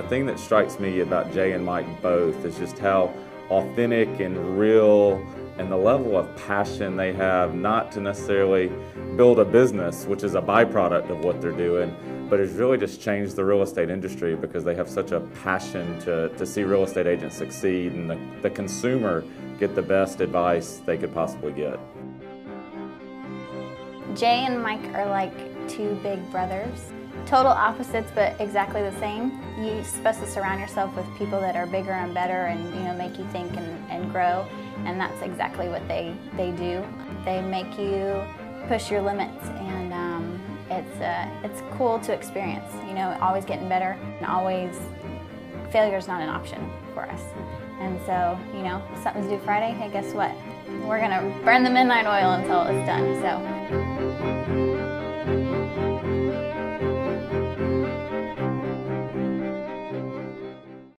The thing that strikes me about Jay and Mike both is just how authentic and real and the level of passion they have not to necessarily build a business, which is a byproduct of what they're doing, but it's really just changed the real estate industry because they have such a passion to, to see real estate agents succeed and the, the consumer get the best advice they could possibly get. Jay and Mike are like two big brothers. Total opposites, but exactly the same. You're supposed to surround yourself with people that are bigger and better and you know make you think and, and grow, and that's exactly what they, they do. They make you push your limits, and um, it's, uh, it's cool to experience. You know, always getting better, and always failure is not an option for us. And so, you know, something's due Friday, hey, guess what? We're gonna burn the midnight oil until it's done, so.